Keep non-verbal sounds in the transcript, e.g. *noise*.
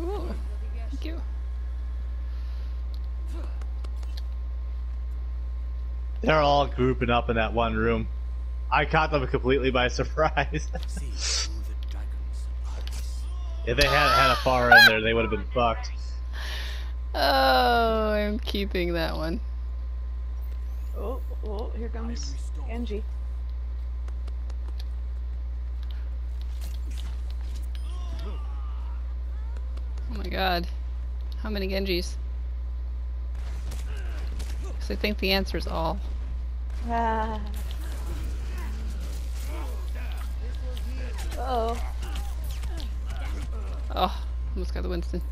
Ooh, thank you. They're all grouping up in that one room. I caught them completely by *laughs* surprise. See who the dragons are. if they hadn't had a far in there, they would have been fucked. Oh, I'm keeping that one. Oh, oh, here comes Genji. Oh my god. How many Genjis? Because I think the answer is all. Ah. Uh oh. Oh, almost got the Winston.